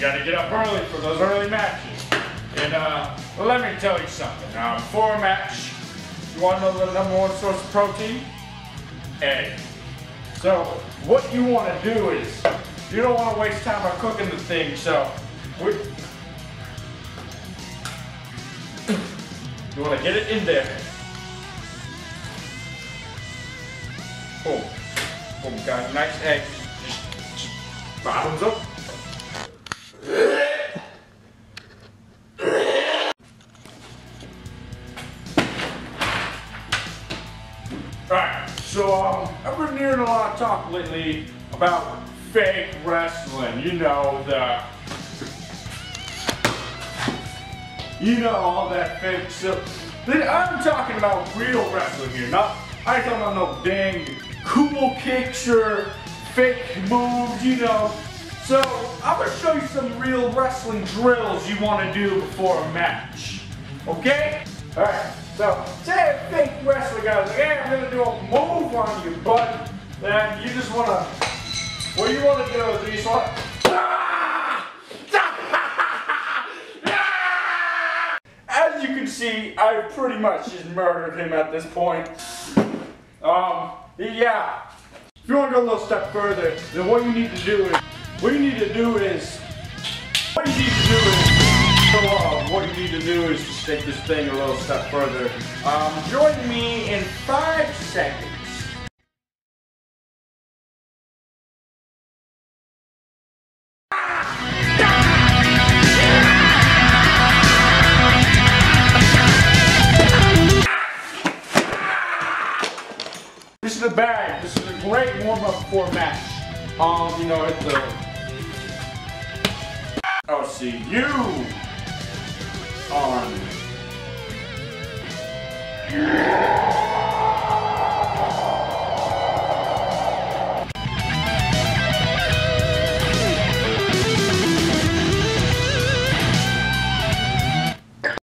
for those early matches. And uh, let me tell you something. Uh, for a match, you want to know the number one source of protein? Egg. So what you want to do is, you don't want to waste time by cooking the thing. So we, you want to get it in there. Boom. Boom, got nice egg. Bottoms up. Alright, so um, I've been hearing a lot of talk lately about fake wrestling. You know, the. You know, all that fake stuff. I'm talking about real wrestling here, not. I ain't talking about no dang cool kicks or fake moves, you know. So, I'm gonna show you some real wrestling drills you wanna do before a match. Okay? Alright, so say a fake wrestler guy's like, hey, I'm gonna do a move on you, but Then you just wanna, what you wanna do is you just wanna, as you can see, I pretty much just murdered him at this point. Um, yeah. If you want to go a little step further, then what you need to do is, what you need to do is, what you need to do is just take this thing a little step further. Um, join me in five seconds. This is a bag. This is a great warm up for a match. Um, you know, the. I'll see you on.